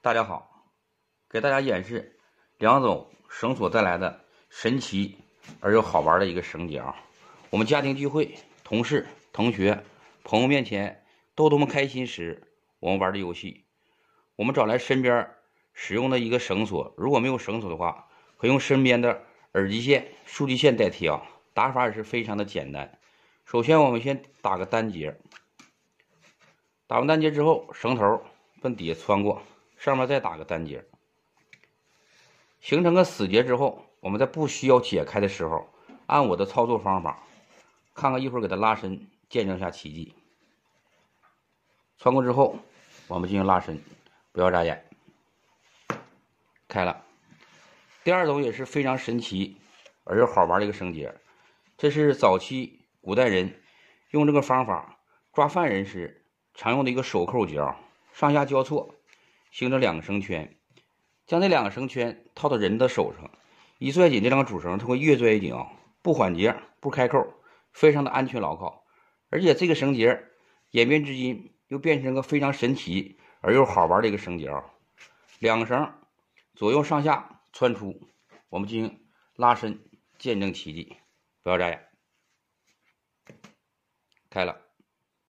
大家好，给大家演示两种绳索带来的神奇而又好玩的一个绳结啊！我们家庭聚会、同事、同学、朋友面前逗他们开心时，我们玩的游戏。我们找来身边使用的一个绳索，如果没有绳索的话，可用身边的耳机线、数据线代替啊。打法也是非常的简单。首先，我们先打个单结，打完单结之后，绳头奔底下穿过。上面再打个单结，形成个死结之后，我们在不需要解开的时候，按我的操作方法，看看一会儿给它拉伸，见证下奇迹。穿过之后，我们进行拉伸，不要眨眼，开了。第二种也是非常神奇而又好玩的一个绳结，这是早期古代人用这个方法抓犯人时常用的一个手扣结，上下交错。形成两个绳圈，将这两个绳圈套到人的手上，一拽紧这两个主绳，它会越拽越紧啊，不缓结，不开扣，非常的安全牢靠。而且这个绳结演变至今，又变成个非常神奇而又好玩的一个绳结啊。两绳左右上下穿出，我们进行拉伸，见证奇迹。不要眨眼，开了。